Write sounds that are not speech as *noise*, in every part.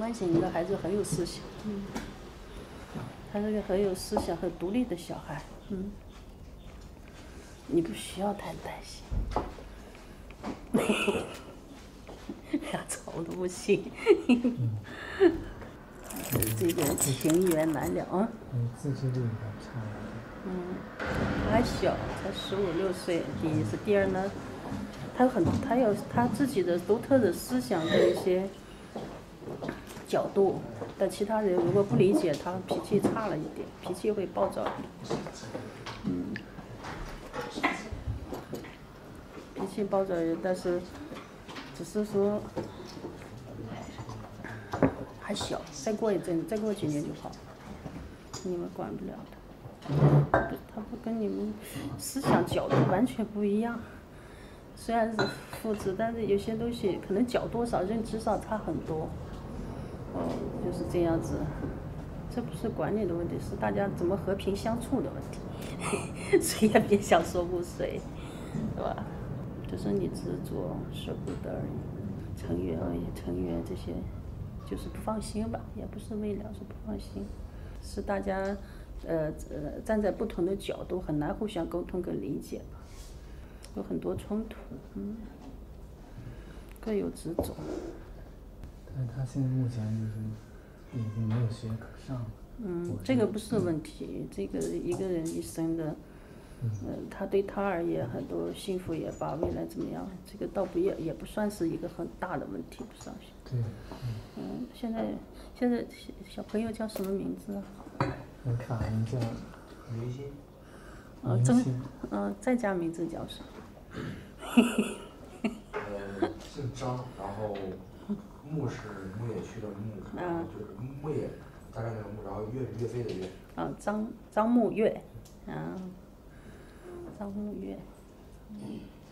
关心你的孩子很有思想，嗯，他是个很有思想、很独立的小孩，嗯，你不需要太担心。*laughs* 呀，吵的不行。*laughs* 这个情缘难了啊。嗯，自制力比较差。嗯，还小，才十五六岁。第一是，第二呢，他很，他有他自己的独特的思想的一些角度。但其他人如果不理解，他脾气差了一点，脾气会暴躁。嗯。脾气暴躁人，但是只是说。还小，再过一阵，再过几年就好。你们管不了他，他不跟你们思想角度完全不一样。虽然是父子，但是有些东西可能角度上、认知上差很多。哦，就是这样子。这不是管理的问题，是大家怎么和平相处的问题。*laughs* 谁也别想说服谁，是吧？就是你执着、舍不得而已。成员而已，成员这些。就是不放心吧，也不是为了是不放心，是大家，呃呃站在不同的角度很难互相沟通跟理解吧，有很多冲突，嗯，各有执着。但他现在目前就是已经没有学可上了。嗯，这个不是问题，这个一个人一生的。嗯，他对他而言很多幸福也罢，未来怎么样，这个倒不也也不算是一个很大的问题，不上学。对。嗯，现在现在小朋友叫什么名字啊？我法名叫刘星。啊，真，嗯，在家名字叫什么？呃，姓张，然后木是木野区的木，然后就是木叶，大概那个木，然后岳是岳飞的岳。啊，张张木岳，啊。张木月，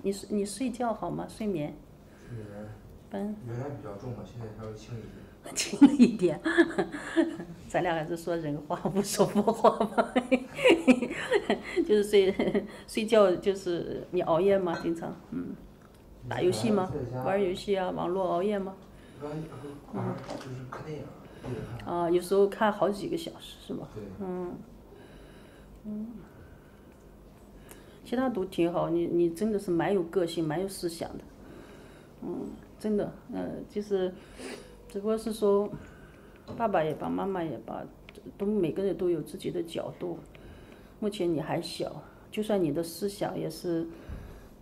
你睡你睡觉好吗？睡眠？睡眠。嗯原来比较重嘛，现在稍微轻一点。*laughs* 轻了一点，*laughs* 咱俩还是说人话不说佛话吧。*laughs* 就是睡睡觉就是你熬夜吗？经常嗯，打游戏吗？玩游戏啊，网络熬夜吗？嗯，就是看电影。啊，有时候看好几个小时是吧？对。嗯。嗯。其他都挺好，你你真的是蛮有个性，蛮有思想的，嗯，真的，嗯，就是，只不过是说，爸爸也罢，妈妈也罢，都每个人都有自己的角度。目前你还小，就算你的思想也是，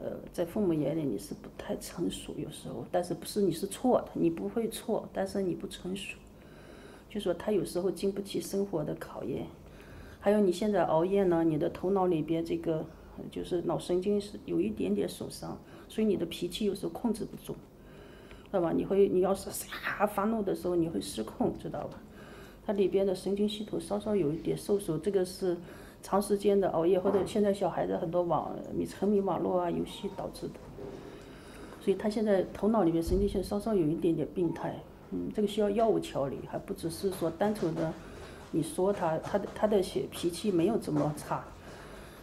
呃，在父母眼里你是不太成熟，有时候，但是不是你是错的，你不会错，但是你不成熟，就说他有时候经不起生活的考验。还有你现在熬夜呢，你的头脑里边这个。就是脑神经是有一点点受伤，所以你的脾气有时候控制不住，知道吧？你会，你要是啊发怒的时候，你会失控，知道吧？它里边的神经系统稍稍有一点受损，这个是长时间的熬夜或者现在小孩子很多网你沉迷网络啊游戏导致的，所以他现在头脑里面神经线稍稍有一点点病态，嗯，这个需要药物调理，还不只是说单纯的你说他，他的他的些脾气没有这么差。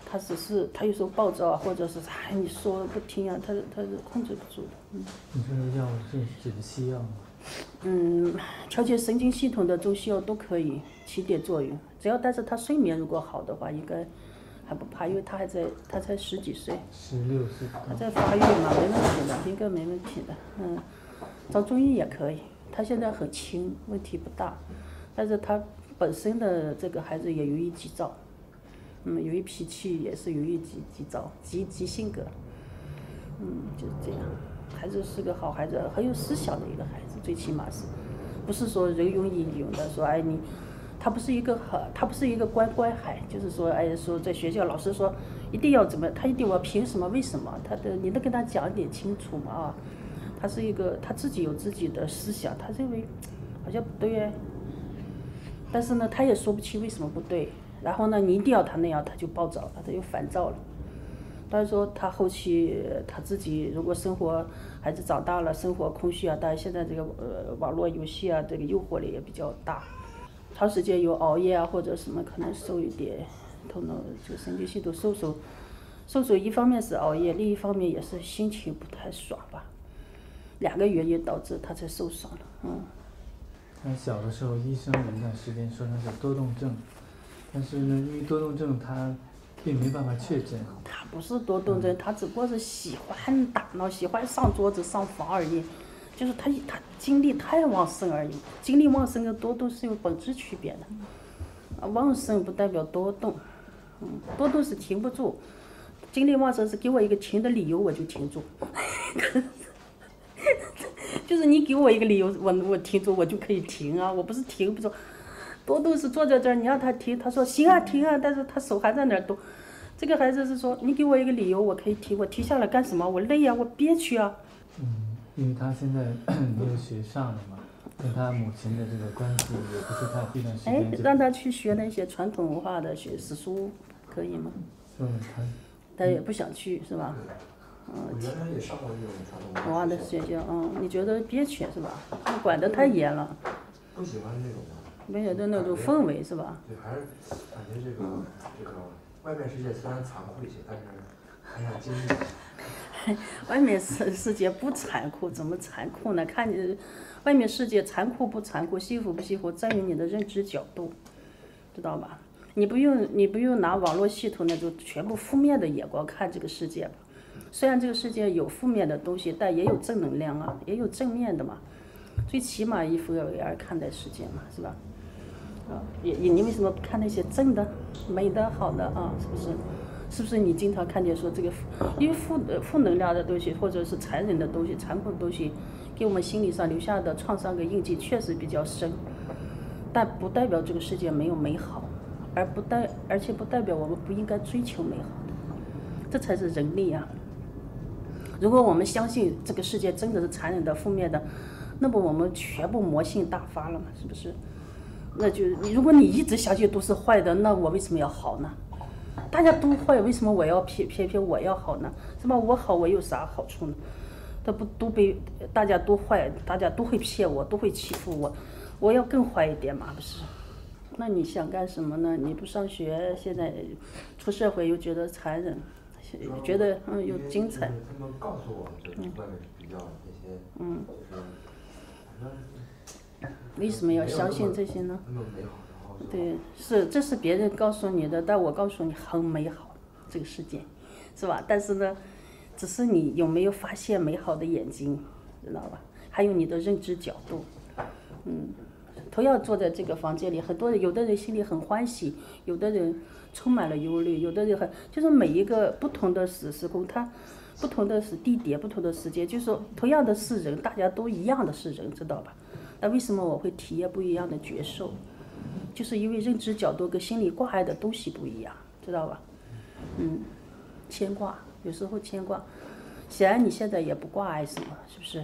他只是，他有时候暴躁啊，或者是啥，你说不听啊，他他是控制不住的。嗯。你这个药是指的西药吗？嗯，调节神经系统的中西药都可以起点作用，只要但是他睡眠如果好的话，应该还不怕，因为他还在，他才十几岁。十六岁。他在发育嘛，没问题的，应该没问题的。嗯，找中医也可以，他现在很轻，问题不大，但是他本身的这个孩子也容易急躁。嗯，由于脾气也是容易急急躁、急急性格，嗯，就是这样。孩子是个好孩子，很有思想的一个孩子，最起码是，不是说人云亦云的说哎你，他不是一个很，他不是一个乖乖孩，就是说哎说在学校老师说一定要怎么，他一定要凭什么为什么，他的你都跟他讲点清楚嘛啊，他是一个他自己有自己的思想，他认为好像不对哎，但是呢他也说不清为什么不对。然后呢，你一定要他那样，他就暴躁了，他就烦躁了。但是说他后期他自己如果生活孩子长大了，生活空虚啊，当然现在这个呃网络游戏啊，这个诱惑力也比较大，长时间有熬夜啊或者什么，可能受一点头脑就神经系统受损。受损一方面是熬夜，另一方面也是心情不太爽吧，两个原因导致他才受伤了，嗯。他小的时候，医生有一段时间说他是多动症，但是呢，因为多动症他并没办法确诊。他不是多动症，他只不过是喜欢打闹，喜欢上桌子、上房而已。就是他他精力太旺盛而已，精力旺盛跟多动是有本质区别的。旺盛不代表多动，嗯，多动是停不住，精力旺盛是给我一个停的理由我就停住。*laughs* 就是你给我一个理由，我我停住，我就可以停啊！我不是停不住，多动是坐在这儿，你让他停，他说行啊，停啊，但是他手还在那儿动。这个孩子是说，你给我一个理由，我可以停，我停下来干什么？我累呀，我憋屈啊。嗯，因为他现在没有学上了嘛，跟他母亲的这个关系也不是太这段时间。哎，让他去学那些传统文化的，学史书，可以吗？嗯，他。他也不想去，是吧？嗯，原来也上过这种传统文化的学校，嗯，你觉得憋屈是吧？管得太严了。不喜欢那种。没有的那种氛围是吧？对，还是感觉这个这个外面世界虽然残酷一些，但是很想经历。*laughs* 外面世世界不残酷，怎么残酷呢？看你外面世界残酷不残酷，幸福不幸福，在于你的认知角度，知道吧？你不用你不用拿网络系统那种全部负面的眼光看这个世界吧。虽然这个世界有负面的东西，但也有正能量啊，也有正面的嘛。最起码以负为而看待世界嘛，是吧？啊，也也你为什么不看那些正的、美的、好的啊？是不是？是不是你经常看见说这个，因为负负能量的东西或者是残忍的东西、残酷的东西，给我们心理上留下的创伤跟印记确实比较深，但不代表这个世界没有美好，而不代而且不代表我们不应该追求美好的，这才是人力啊。如果我们相信这个世界真的是残忍的、负面的，那么我们全部魔性大发了嘛？是不是？那就你，如果你一直相信都是坏的，那我为什么要好呢？大家都坏，为什么我要偏偏偏我要好呢？是吧？我好，我有啥好处呢？这不都被大家都坏，大家都会骗我，都会欺负我，我要更坏一点嘛？不是？那你想干什么呢？你不上学，现在出社会又觉得残忍。觉得嗯又精彩。他们告诉我，就是外面比较那些，嗯，为什么要相信这些呢？对，是这是别人告诉你的，但我告诉你很美好，这个世界，是吧？但是呢，只是你有没有发现美好的眼睛，知道吧？还有你的认知角度，嗯，同样坐在这个房间里，很多人有的人心里很欢喜，有的人。充满了忧虑，有的人很就是每一个不同的时时空，它不同的是地点，不同的时间，就是说同样的是人，大家都一样的是人，知道吧？那为什么我会体验不一样的觉受？就是因为认知角度跟心里挂碍的东西不一样，知道吧？嗯，牵挂，有时候牵挂，显然你现在也不挂碍什么，是不是？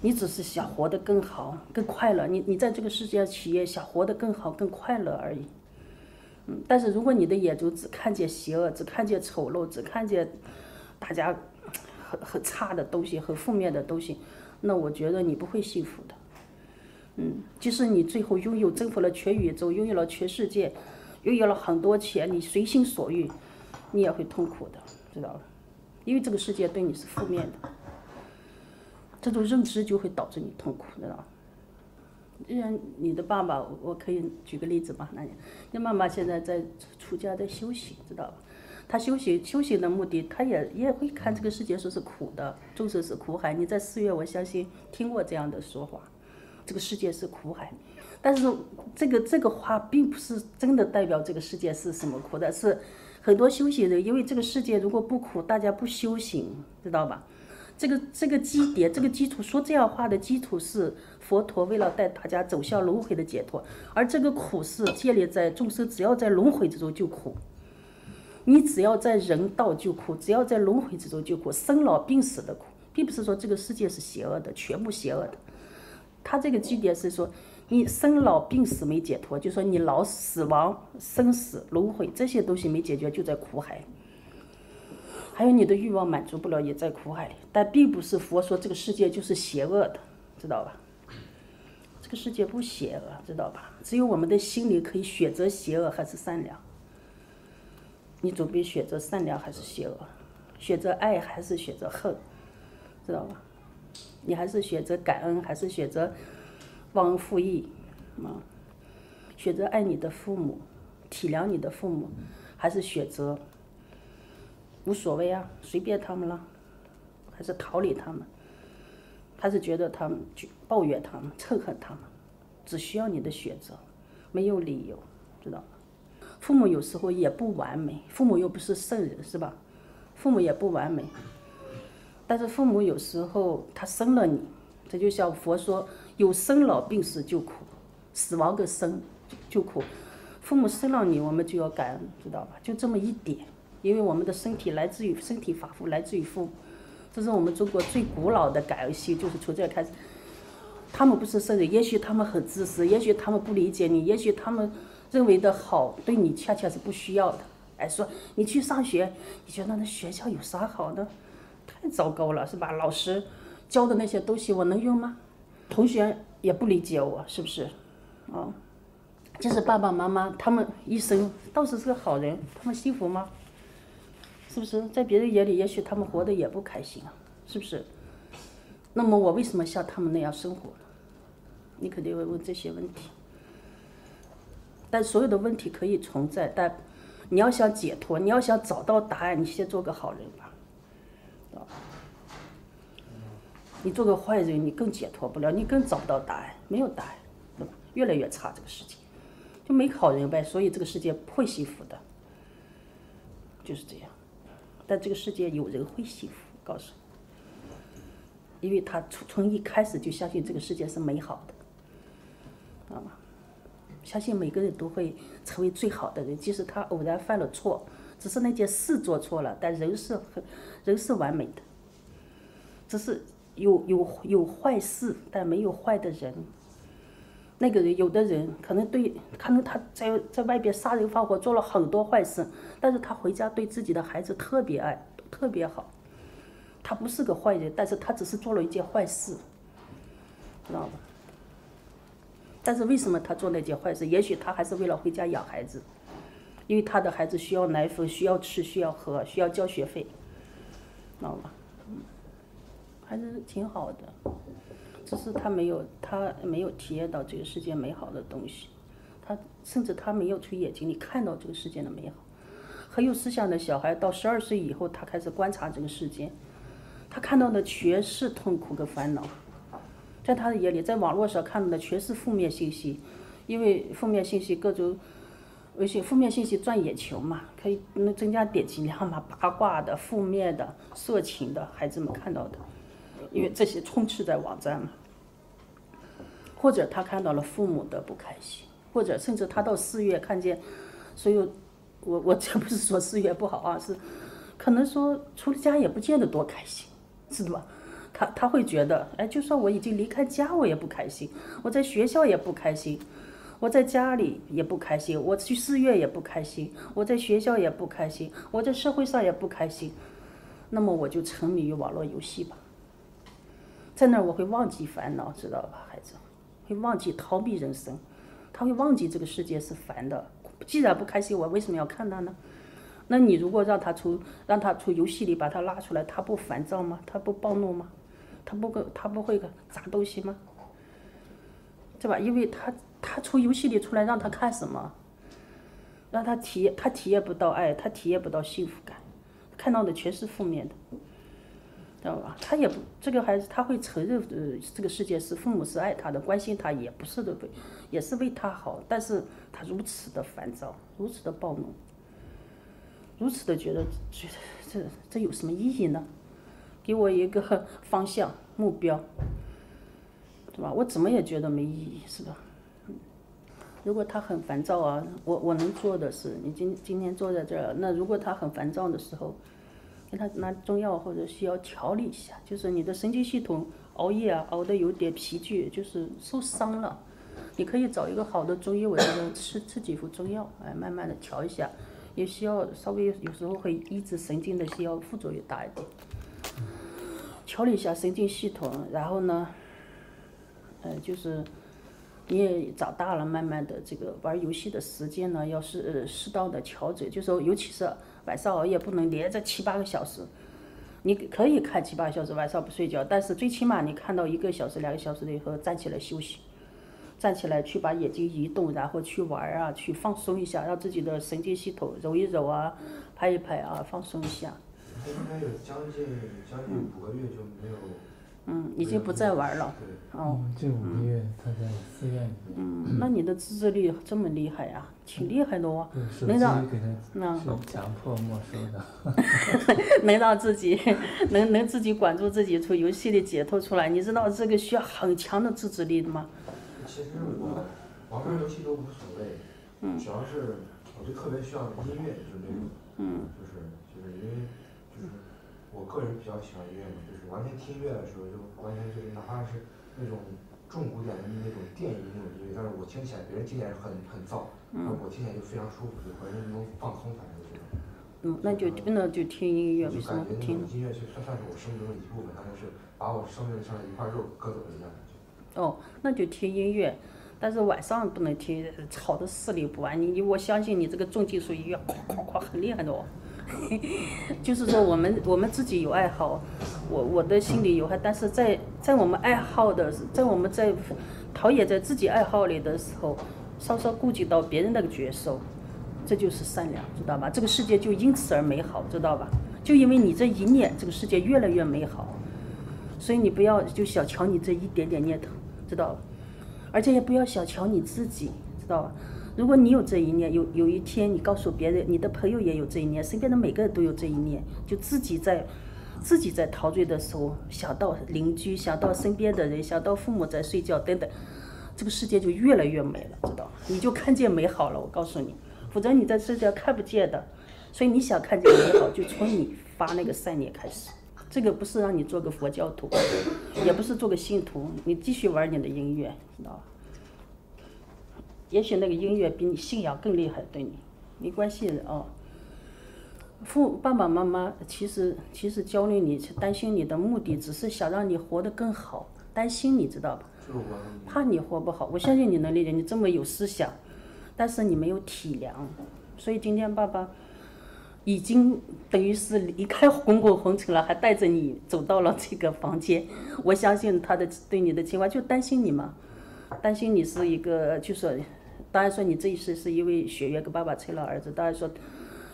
你只是想活得更好、更快乐，你你在这个世界体验想活得更好、更快乐而已。嗯，但是如果你的眼中只看见邪恶，只看见丑陋，只看见大家很很差的东西、很负面的东西，那我觉得你不会幸福的。嗯，即使你最后拥有征服了全宇宙，拥有了全世界，拥有了很多钱，你随心所欲，你也会痛苦的，知道吧？因为这个世界对你是负面的，这种认知就会导致你痛苦，知道吧？既然你的爸爸，我可以举个例子吧。那你，你妈妈现在在出家在修行，知道吧？他修行修行的目的，他也也会看这个世界说是苦的，众生是苦海。你在寺院，我相信听过这样的说法，这个世界是苦海。但是这个这个话并不是真的代表这个世界是什么苦的，是很多修行人因为这个世界如果不苦，大家不修行，知道吧？这个这个基点，这个基础说这样话的基础是。佛陀为了带大家走向轮回的解脱，而这个苦是建立在众生只要在轮回之中就苦，你只要在人道就苦，只要在轮回之中就苦，生老病死的苦，并不是说这个世界是邪恶的，全部邪恶的。他这个基点是说，你生老病死没解脱，就说你老死亡、生死轮回这些东西没解决，就在苦海。还有你的欲望满足不了，也在苦海里。但并不是佛说这个世界就是邪恶的，知道吧？这个世界不邪恶，知道吧？只有我们的心里可以选择邪恶还是善良。你准备选择善良还是邪恶？选择爱还是选择恨？知道吧？你还是选择感恩还是选择忘恩负义，啊，选择爱你的父母，体谅你的父母，还是选择无所谓啊，随便他们了，还是逃离他们，还是觉得他们就抱怨他们，憎恨他们，只需要你的选择，没有理由，知道？父母有时候也不完美，父母又不是圣人，是吧？父母也不完美，但是父母有时候他生了你，这就像佛说，有生老病死就苦，死亡跟生就苦。父母生了你，我们就要感恩，知道吧？就这么一点，因为我们的身体来自于身体发肤来自于父母，这是我们中国最古老的感恩心，就是从这开始。他们不是圣人，也许他们很自私，也许他们不理解你，也许他们认为的好对你恰恰是不需要的。哎，说你去上学，你觉得那学校有啥好的？太糟糕了，是吧？老师教的那些东西我能用吗？同学也不理解我，是不是？啊，就是爸爸妈妈他们一生倒是是个好人，他们幸福吗？是不是？在别人眼里，也许他们活得也不开心啊，是不是？那么我为什么像他们那样生活？你肯定会问这些问题。但所有的问题可以存在，但。你要想解脱，你要想找到答案，你先做个好人吧，你做个坏人，你更解脱不了，你更找不到答案，没有答案，对吧？越来越差这个世界，就没好人呗，所以这个世界不会幸福的，就是这样。但这个世界有人会幸福，告诉你，因为他从从一开始就相信这个世界是美好的，相信每个人都会成为最好的人，即使他偶然犯了错，只是那件事做错了，但人是很，人是完美的，只是有有有坏事，但没有坏的人。那个人，有的人可能对，可能他在在外边杀人放火，做了很多坏事，但是他回家对自己的孩子特别爱，特别好。他不是个坏人，但是他只是做了一件坏事，知道吧？但是为什么他做那件坏事？也许他还是为了回家养孩子，因为他的孩子需要奶粉，需要吃，需要喝，需要交学费，知道吗？还是挺好的，只是他没有，他没有体验到这个世界美好的东西，他甚至他没有从眼睛里看到这个世界的美好。很有思想的小孩到十二岁以后，他开始观察这个世界，他看到的全是痛苦跟烦恼。在他的眼里，在网络上看到的全是负面信息，因为负面信息各种微信负面信息赚眼球嘛，可以能增加点击量嘛，八卦的、负面的、色情的，孩子们看到的，因为这些充斥在网站嘛。或者他看到了父母的不开心，或者甚至他到四月看见所有，我我这不是说四月不好啊，是可能说出了家也不见得多开心，是吧？他他会觉得，哎，就算我已经离开家，我也不开心；我在学校也不开心，我在家里也不开心，我去寺院也不开心，我在学校也不开心，我在社会上也不开心。那么我就沉迷于网络游戏吧，在那儿我会忘记烦恼，知道吧，孩子？会忘记逃避人生，他会忘记这个世界是烦的。既然不开心，我为什么要看他呢？那你如果让他从让他从游戏里把他拉出来，他不烦躁吗？他不暴怒吗？他不个他不会个砸东西吗？对吧？因为他他从游戏里出来，让他看什么？让他体验，他体验不到爱，他体验不到幸福感，看到的全是负面的，知道吧？他也不这个孩子，他会承认呃这个世界是父母是爱他的，关心他，也不是的为也是为他好，但是他如此的烦躁，如此的暴怒，如此的觉得觉得这这有什么意义呢？给我一个方向目标，对吧？我怎么也觉得没意义，是吧？如果他很烦躁啊，我我能做的是，你今今天坐在这儿，那如果他很烦躁的时候，给他拿中药或者需要调理一下，就是你的神经系统熬夜啊，熬得有点疲倦，就是受伤了，你可以找一个好的中医，我觉得吃吃几副中药，哎，慢慢的调一下，也需要稍微有时候会抑制神经的需要副作用大一点。调理一下神经系统，然后呢，呃，就是你也长大了，慢慢的这个玩游戏的时间呢，要是适当的调整，就说尤其是晚上熬夜不能连着七八个小时，你可以看七八个小时，晚上不睡觉，但是最起码你看到一个小时、两个小时了以后站起来休息，站起来去把眼睛移动，然后去玩啊，去放松一下，让自己的神经系统揉一揉啊，拍一拍啊，放松一下。应该有将近将近五个月就没有。嗯，已经不再玩了。哦。这五个月他在寺院里。嗯，那你的自制力这么厉害呀？挺厉害的哦。能让那强迫没收的。*laughs* 能让自己能能自己管住自己，从游戏里解脱出来，你知道这个需要很强的自制力的吗？其实我玩玩游戏都无所谓，主要是我就特别需要音乐，就是那种，就是就是因为就是我个人比较喜欢音乐嘛，就是完全听音乐的时候就完全就是哪怕是那种重古典的那种电音那种音乐，但是我听起来别人听起来很很燥，那我听起来就非常舒服，就完全能放松，反正就。嗯，那就那就听音乐，为什么不听？音乐就算算是我生命中的一部分，它就是把我生命上的一块肉割走了一样。哦，那就听音乐，但是晚上不能听，吵得视力不安。你你，我相信你这个重金属音乐，哐哐哐，很厉害的哦。*laughs* 就是说，我们我们自己有爱好，我我的心里有爱，但是在在我们爱好的，在我们在陶冶在自己爱好里的时候，稍稍顾及到别人那个觉受，这就是善良，知道吧？这个世界就因此而美好，知道吧？就因为你这一念，这个世界越来越美好。所以你不要就小瞧你这一点点念头。知道吧，而且也不要小瞧你自己，知道吧？如果你有这一念，有有一天你告诉别人，你的朋友也有这一念，身边的每个人都有这一念，就自己在自己在陶醉的时候，想到邻居，想到身边的人，想到父母在睡觉等等，这个世界就越来越美了，知道？你就看见美好了，我告诉你，否则你在世界看不见的。所以你想看见美好，就从你发那个善念开始。这个不是让你做个佛教徒，也不是做个信徒，你继续玩你的音乐，知道吧？也许那个音乐比你信仰更厉害，对你没关系的哦。父爸爸妈妈其实其实焦虑你、担心你的目的，只是想让你活得更好，担心你知道吧？怕你活不好。我相信你能理解，你这么有思想，但是你没有体谅，所以今天爸爸。已经等于是离开滚滚红尘了，还带着你走到了这个房间。我相信他的对你的情况就担心你嘛，担心你是一个，就说，当然说你这一世是因为血缘跟爸爸催了儿子，当然说，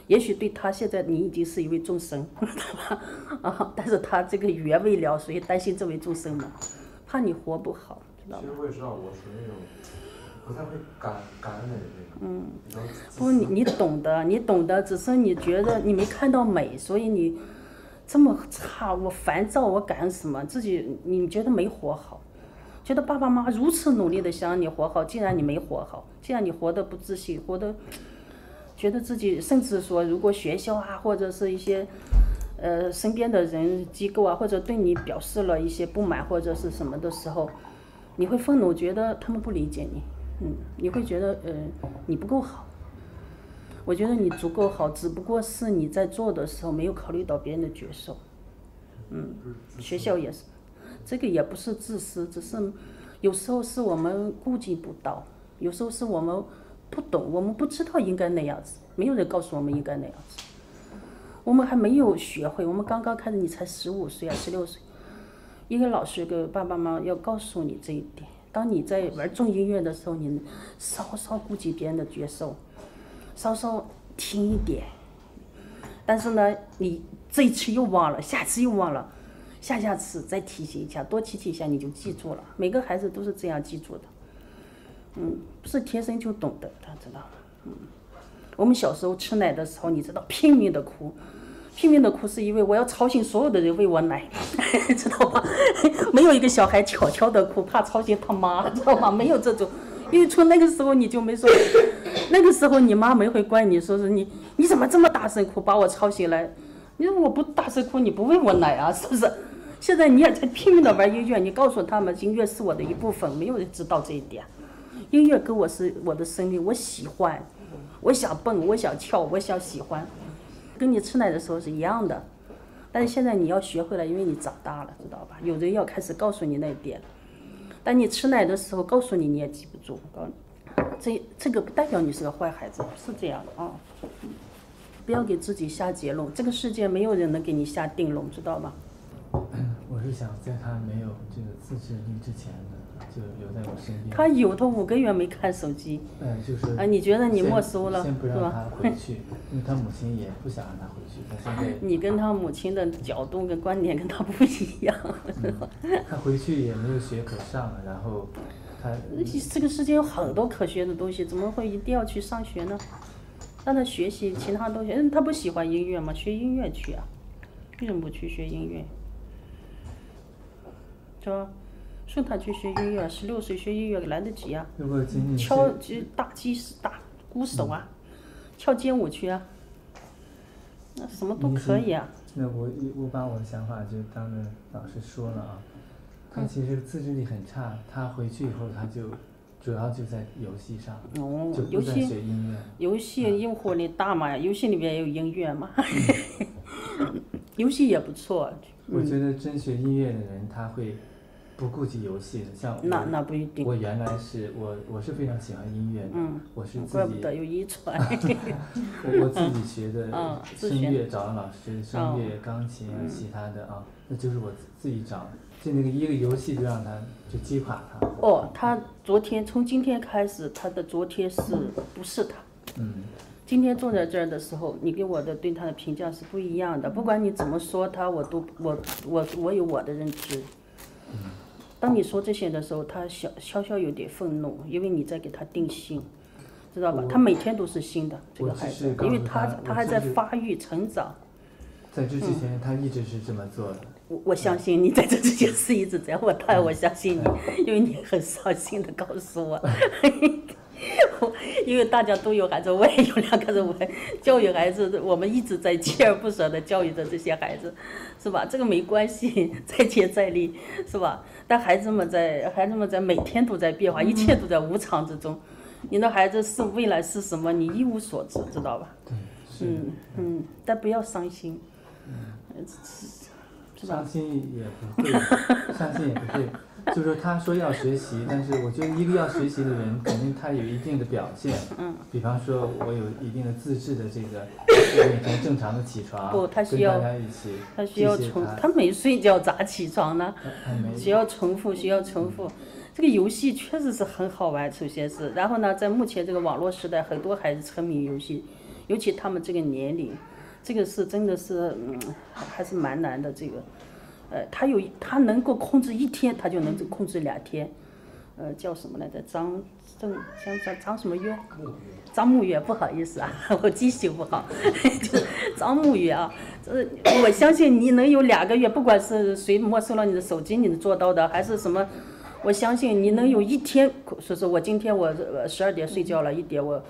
也许对他现在你已经是一位众生，*laughs* 对吧？啊，但是他这个缘未了，所以担心这位众生嘛，怕你活不好，知道吗？其实我也知道，我属于那种。不太会感感恩的人嗯，不，你你懂得，你懂得，只是你觉得你没看到美，所以你这么差，我烦躁，我感恩什么？自己你觉得没活好，觉得爸爸妈妈如此努力的想让你活好，既然你没活好，既然你活得不自信，活得觉得自己，甚至说，如果学校啊，或者是一些呃身边的人机构啊，或者对你表示了一些不满或者是什么的时候，你会愤怒，觉得他们不理解你。嗯，你会觉得，呃，你不够好。我觉得你足够好，只不过是你在做的时候没有考虑到别人的觉受。嗯，学校也是，这个也不是自私，只是有时候是我们顾及不到，有时候是我们不懂，我们不知道应该那样子，没有人告诉我们应该那样子。我们还没有学会，我们刚刚开始，你才十五岁啊，十六岁，一个老师跟爸爸妈妈要告诉你这一点。当你在玩重音乐的时候，你稍稍顾及别人的角色，稍稍听一点。但是呢，你这一次又忘了，下次又忘了，下下次再提醒一下，多提醒一下你就记住了。每个孩子都是这样记住的，嗯，不是天生就懂得的，知道吗？嗯，我们小时候吃奶的时候，你知道拼命的哭。拼命的哭是因为我要吵醒所有的人喂我奶，*laughs* 知道吧？*laughs* 没有一个小孩悄悄的哭，怕吵醒他妈，知道吗？没有这种，因为从那个时候你就没说，*coughs* 那个时候你妈没会怪你说是你你怎么这么大声哭把我吵醒了？你说我不大声哭你不喂我奶啊？是不是？现在你也在拼命的玩音乐，你告诉他们音乐是我的一部分，没有人知道这一点。音乐跟我是我的生命，我喜欢，我想蹦，我想跳，我想喜欢。跟你吃奶的时候是一样的，但是现在你要学会了，因为你长大了，知道吧？有人要开始告诉你那一点，但你吃奶的时候告诉你你也记不住。告诉你，这这个不代表你是个坏孩子，是这样的啊。不要给自己下结论，这个世界没有人能给你下定论，知道吗？我是想在他没有这个自制力之前的，就留在我身边。他有，他五个月没看手机。嗯，就是。啊，你觉得你没收了，先不让他回去，因为他母亲也不想让他回去。他现在。你跟他母亲的角度跟观点跟他不一样。他回去也没有学可上，然后他。*laughs* 这个世界有很多可学的东西，怎么会一定要去上学呢？让他学习其他东西。嗯，他不喜欢音乐吗？学音乐去啊。为什么不去学音乐？是吧？送他去学音乐，十六岁学音乐来得及啊！敲击大击大鼓手啊，跳街舞去啊，那什么都可以啊。那我我把我的想法就当着老师说了啊。他其实自制力很差，他回去以后他就主要就在游戏上，就不在学音乐。游戏诱惑力大嘛？游戏里面也有音乐嘛？*laughs* 游戏也不错。我觉得真学音乐的人，他会不顾及游戏的。像那那不一定。我原来是我我是非常喜欢音乐的，我是自己。怪不得有遗传。*laughs* 我我自己学的声乐，找了老师，声乐、钢琴啊，其他的啊，那就是我自己找。就那个一个游戏就让他就击垮他。哦，他昨天从今天开始，他的昨天是不是他？嗯。今天坐在这儿的时候，你给我的对他的评价是不一样的。不管你怎么说他，我都我我我有我的认知。当你说这些的时候，他小稍稍有点愤怒，因为你在给他定性，知道吧？他每天都是新的这个孩子，因为他他还在发育成长。在这之前，他一直是这么做的。我我相信你在这之前是一直这样，我太我相信你，因为你很伤心的告诉我。*laughs* *laughs* 因为大家都有孩子，我也有两个人，我教育孩子，我们一直在锲而不舍的教育着这些孩子，是吧？这个没关系，再接再厉，是吧？*laughs* 但孩子们在，孩子们在每天都在变化，一切都在无常之中。你的孩子是未来是什么，你一无所知，知道吧？嗯嗯，但不要伤心。嗯，伤心也不会，伤心也不会。就是他说要学习，但是我觉得一个要学习的人，肯定他有一定的表现。嗯。比方说，我有一定的自制的这个，每天正常的起床，不，他需要，他需要重，他没睡觉咋起床呢？需要重复，需要重复。这个游戏确实是很好玩，首先是，然后呢，在目前这个网络时代，很多孩子沉迷游戏，尤其他们这个年龄，这个是真的是，嗯，还是蛮难的这个。呃，他有他能够控制一天，他就能控制两天，呃，叫什么来着？张正张张张什么月？张木月，不好意思啊，*laughs* 我记性不好，就 *laughs* 是张木月啊。呃，我相信你能有两个月，不管是谁没收了你的手机，你能做到的，还是什么？我相信你能有一天，说是我今天我十二点睡觉了，一点我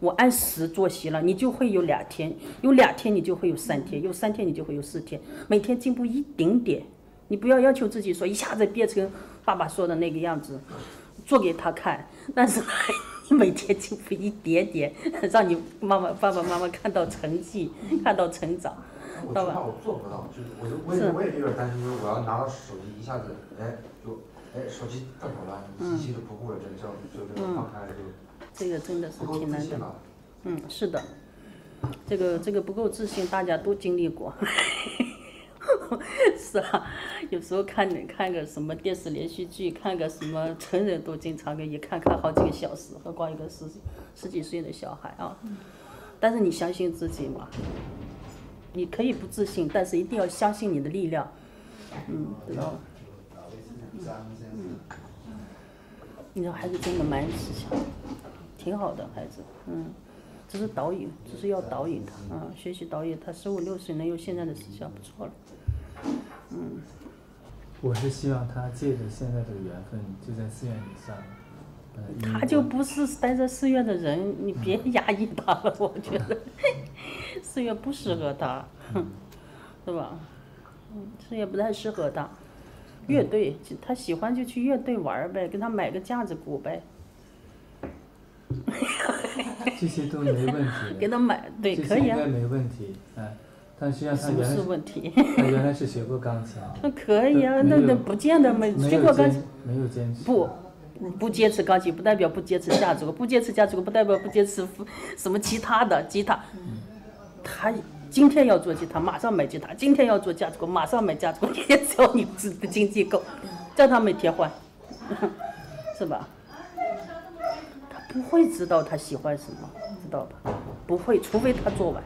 我按时作息了，你就会有两天，有两天你就会有三天，有三天你就会有四天，每天进步一丁点。你不要要求自己说一下子变成爸爸说的那个样子，做给他看。但是你每天进步一点点，让你妈妈、爸爸妈妈看到成绩，看到成长，知道吧？我做不到，就是我就我也我也有点担心，就是我要拿到手机一下子，哎，就哎手机转走了，机器就不顾了，这这就这个放开了就。这个真的是挺难的。嗯，是的，这个这个不够自信，大家都经历过。*laughs* 是啊，有时候看看个什么电视连续剧，看个什么成人都经常给一看看好几个小时，何况一个十十几岁的小孩啊。但是你相信自己嘛？你可以不自信，但是一定要相信你的力量。嗯，知道吗？嗯。你说孩子真的蛮有思想，挺好的孩子，嗯。只是导引，只是要导引他，啊，学习导引他，十五六岁能有现在的思想，不错了。嗯，我是希望他借着现在这个缘分，就在寺院里上。他就不是待在寺院的人，你别压抑他了，我觉得 *laughs* 寺院不适合他，*laughs* 是吧？嗯，寺院不太适合他。乐队，他喜欢就去乐队玩呗，给他买个架子鼓呗。这些都没问题。*laughs* 给他买，对，可以啊。应该没问题，哎。但实际上他原来他原来是学过钢琴。那 *laughs* 可以啊，那那不见得没学过钢琴。没有坚持。不，不坚持钢琴不代表不坚持架子鼓，不坚持架子鼓不代表不坚持什么其他的吉他。他今天要做吉他，马上买吉他；今天要做架子鼓，马上买架子鼓。*laughs* 只要你自己的经济够，叫他每天换。是吧？不会知道他喜欢什么，知道吧？不会，除非他做完。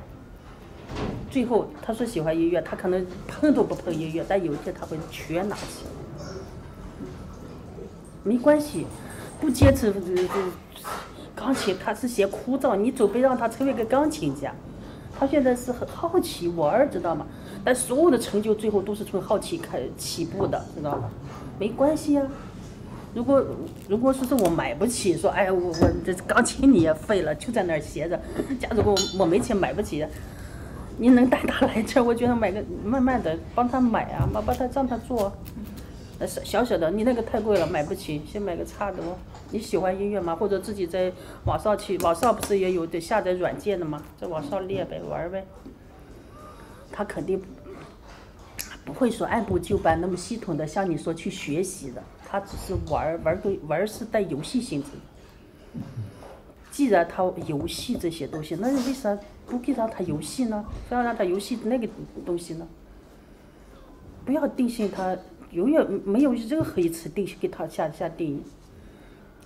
最后他说喜欢音乐，他可能碰都不碰音乐，但有一天他会全拿起。没关系，不坚持这这钢琴，他是嫌枯燥，你准备让他成为一个钢琴家。他现在是很好奇玩，知道吗？但所有的成就最后都是从好奇开起步的，知道吗？没关系呀。如果如果说是我买不起，说哎呀我我这钢琴你也废了，就在那儿歇着。假如果我没钱买不起，你能带他来这儿？我觉得买个慢慢的帮他买啊，帮帮他让他做。小小的，你那个太贵了，买不起，先买个差的哦。你喜欢音乐吗？或者自己在网上去，网上不是也有得下载软件的吗？在网上练呗，玩呗。他肯定不会说按部就班那么系统的像你说去学习的，他只是玩儿玩个玩儿是带游戏性质。既然他游戏这些东西，那你为啥不给让他游戏呢？非要让他游戏那个东西呢？不要定性他，永远没有任何一次定性给他下下定义。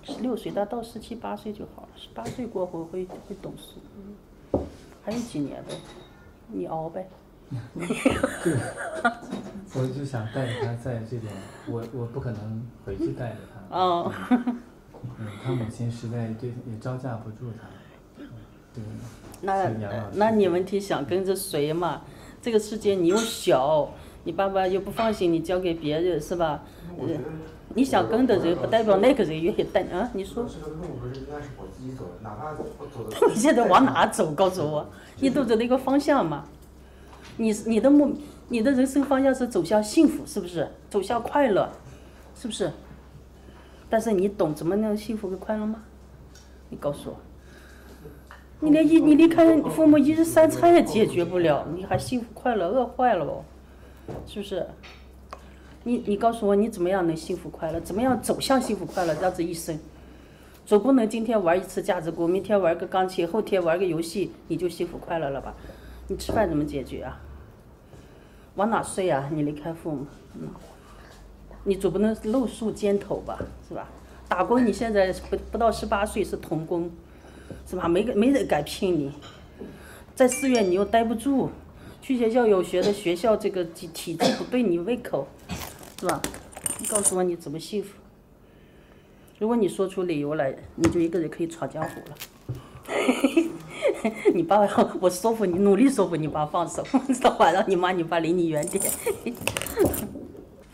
十六岁，他到十七八岁就好了。十八岁过后会会懂事，还有几年呗，你熬呗。*laughs* 对，我就想带着他在这种，我我不可能回去带着他。哦。嗯，他母亲实在对也招架不住他。对。那那你问题想跟着谁嘛？这个世界你又小，你爸爸又不放心你交给别人，是吧？嗯。你想跟的人，不代表那个人愿意带啊！你说。这个路不是应该是我自己走的，哪怕我走的 *laughs* 你现在往哪走？告诉我，你都在那个方向嘛？你你的目，你的人生方向是走向幸福，是不是？走向快乐，是不是？但是你懂怎么能幸福跟快乐吗？你告诉我，你连一你离开父母一日三餐也解决不了，你还幸福快乐？饿坏了哦，是不是？你你告诉我，你怎么样能幸福快乐？怎么样走向幸福快乐？让这一生，总不能今天玩一次架子鼓，明天玩个钢琴，后天玩个游戏，你就幸福快乐了吧？你吃饭怎么解决啊？往哪睡啊？你离开父母，嗯，你总不能露宿街头吧？是吧？打工你现在不不到十八岁是童工，是吧？没没人敢聘你，在寺院你又待不住，去学校有学的学校这个体体制不对你胃口。是吧？你告诉我你怎么幸福？如果你说出理由来，你就一个人可以闯江湖了。*laughs* 你爸，*laughs* 我说服你，努力说服你爸放手，知道吧？让你妈、你爸离你远点。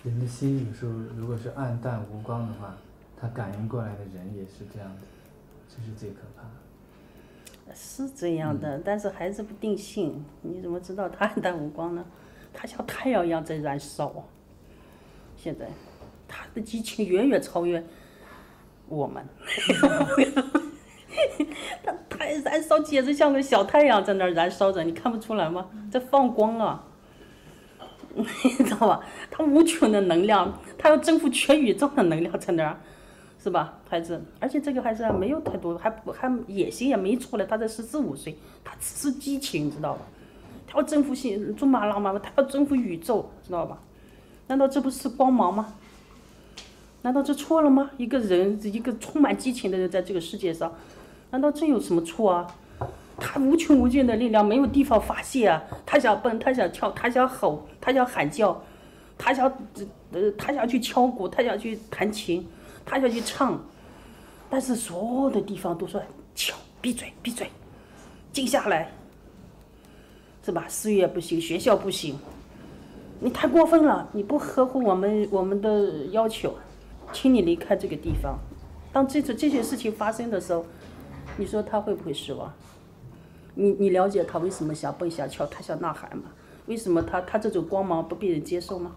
人的心有时候如果是暗淡无光的话，他感应过来的人也是这样的，这是最可怕的。是这样的，但是孩子不定性，你怎么知道他暗淡无光呢？他像太阳一样在燃烧。现在，他的激情远远超越我们。*laughs* *laughs* 他他燃烧，简直像个小太阳在那儿燃烧着，你看不出来吗？在放光啊，*laughs* 你知道吧？他无穷的能量，他要征服全宇宙的能量在那儿，是吧，孩子？而且这个孩子没有太多，还不还野心也没出来，他才十四五岁，他只是激情，知道吧？他要征服星珠穆朗玛，他要征服宇宙，知道吧？难道这不是光芒吗？难道这错了吗？一个人，一个充满激情的人，在这个世界上，难道这有什么错啊？他无穷无尽的力量，没有地方发泄啊！他想蹦，他想跳，他想吼，他想喊叫，他想呃，他想去敲鼓，他想去弹琴，他想去唱，但是所有的地方都说敲，闭嘴，闭嘴，静下来，是吧？事业不行，学校不行。你太过分了！你不合乎我们我们的要求，请你离开这个地方。当这次这些事情发生的时候，你说他会不会失望？你你了解他为什么想蹦想跳，他想呐喊吗？为什么他他这种光芒不被人接受吗？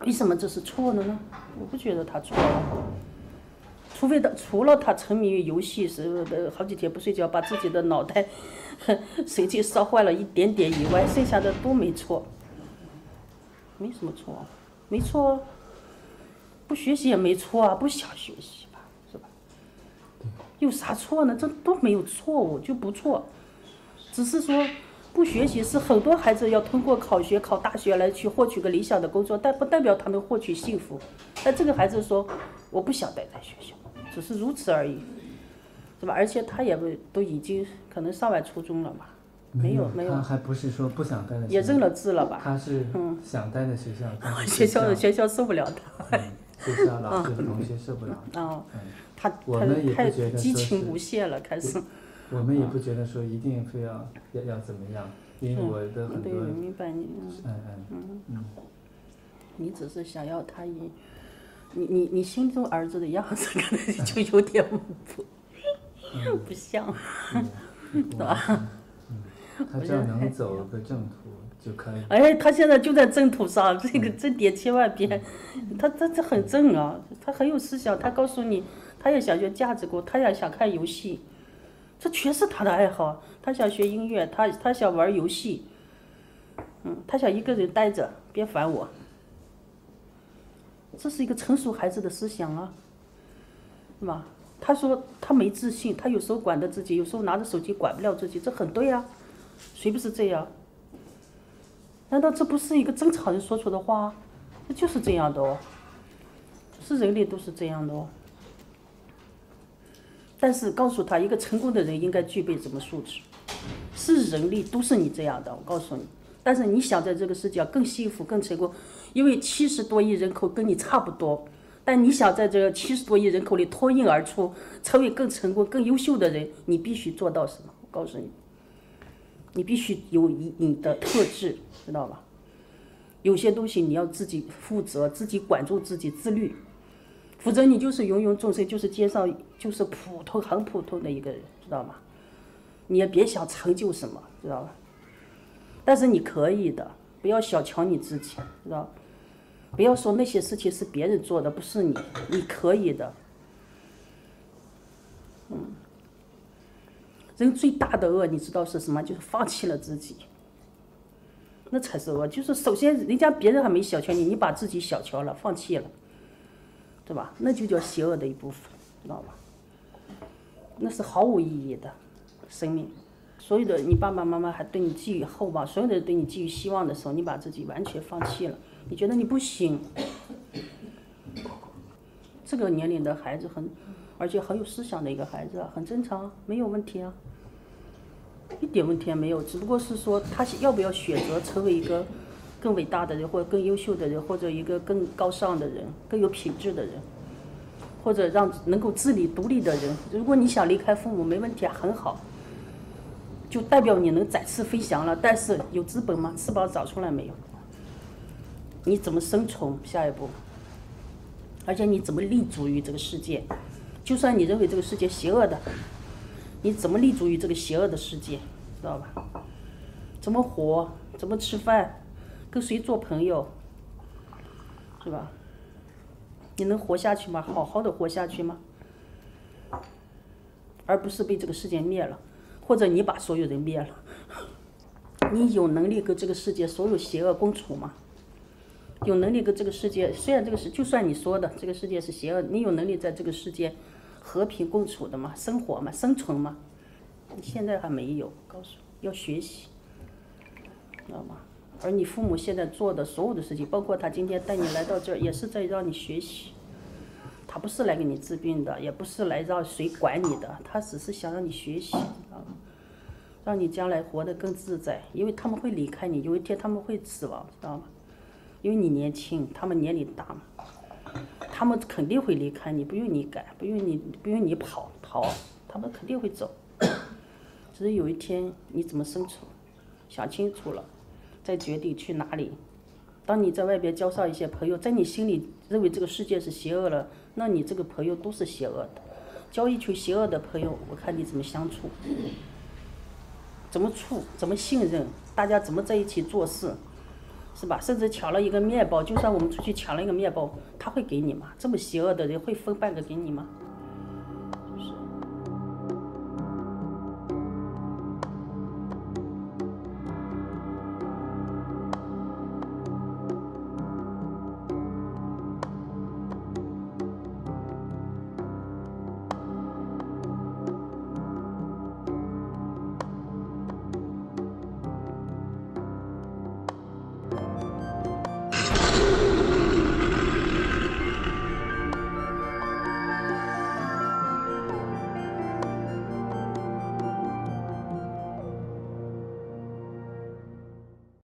为什么这是错的呢？我不觉得他错了，除非他除了他沉迷于游戏时的好几天不睡觉，把自己的脑袋。神经烧坏了一点点以外，剩下的都没错，没什么错，没错，不学习也没错啊，不想学习，有啥错呢？这都没有错误，就不错，只是说不学习是很多孩子要通过考学、考大学来去获取个理想的工作，但不代表他能获取幸福。但这个孩子说，我不想待在学校，只是如此而已，是吧？而且他也不都已经可能上完初中了吧？没有没有，他还不是说不想待在也认了字了吧？他是想待在学校，*laughs* 学校的学校受不了他，学校老师同学受不了。哦，他他太激情无限了，开始。我们也不觉得说一定非要要要怎么样，因为我的很多，明白你，嗯嗯嗯，你只是想要他一，你你你心中儿子的样子可能就有点不不像，*laughs* 是吧？他只要能走个正途就可以。哎，他现在就在正途上，*laughs* 这个这点千万别，他他这很正啊，他很有思想，他告诉你，他也想学架子鼓，他也想看游戏。这全是他的爱好，他想学音乐，他他想玩游戏，嗯，他想一个人待着，别烦我。这是一个成熟孩子的思想啊，是吧？他说他没自信，他有时候管着自己，有时候拿着手机管不了自己，这很对啊，谁不是这样？难道这不是一个正常人说出的话？这就是这样的哦，是人类都是这样的哦。但是告诉他，一个成功的人应该具备什么素质？是人类都是你这样的，我告诉你。但是你想在这个世界更幸福、更成功，因为七十多亿人口跟你差不多。但你想在这七十多亿人口里脱颖而出，成为更成功、更优秀的人，你必须做到什么？我告诉你，你必须有一你的特质，知道吧？有些东西你要自己负责，自己管住自己，自律。否则你就是芸芸众生，就是街上就是普通很普通的一个人，知道吗？你也别想成就什么，知道吧？但是你可以的，不要小瞧你自己，知道？不要说那些事情是别人做的，不是你，你可以的。人最大的恶你知道是什么？就是放弃了自己，那才是恶。就是首先人家别人还没小瞧你，你把自己小瞧了，放弃了。对吧？那就叫邪恶的一部分，知道吧？那是毫无意义的生命。所有的你爸爸妈妈还对你寄予厚望，所有的人对你寄予希望的时候，你把自己完全放弃了，你觉得你不行。这个年龄的孩子很，而且很有思想的一个孩子，很正常，没有问题啊，一点问题也没有。只不过是说他要不要选择成为一个。更伟大的人，或者更优秀的人，或者一个更高尚的人，更有品质的人，或者让能够自理独立的人。如果你想离开父母，没问题，很好，就代表你能展翅飞翔了。但是有资本吗？翅膀长出来没有？你怎么生存？下一步？而且你怎么立足于这个世界？就算你认为这个世界邪恶的，你怎么立足于这个邪恶的世界？知道吧？怎么活？怎么吃饭？跟谁做朋友，是吧？你能活下去吗？好好的活下去吗？而不是被这个世界灭了，或者你把所有人灭了。你有能力跟这个世界所有邪恶共处吗？有能力跟这个世界，虽然这个是就算你说的这个世界是邪恶，你有能力在这个世界和平共处的嘛？生活嘛？生存嘛？你现在还没有，告诉要学习，知道吗？而你父母现在做的所有的事情，包括他今天带你来到这儿，也是在让你学习。他不是来给你治病的，也不是来让谁管你的，他只是想让你学习，啊，让你将来活得更自在。因为他们会离开你，有一天他们会死亡，知道吗？因为你年轻，他们年龄大嘛，他们肯定会离开你，不用你赶，不用你不用你跑逃，他们肯定会走。只是有一天你怎么生存，想清楚了。再决定去哪里。当你在外边交上一些朋友，在你心里认为这个世界是邪恶了，那你这个朋友都是邪恶的。交一群邪恶的朋友，我看你怎么相处，怎么处，怎么信任，大家怎么在一起做事，是吧？甚至抢了一个面包，就算我们出去抢了一个面包，他会给你吗？这么邪恶的人会分半个给你吗？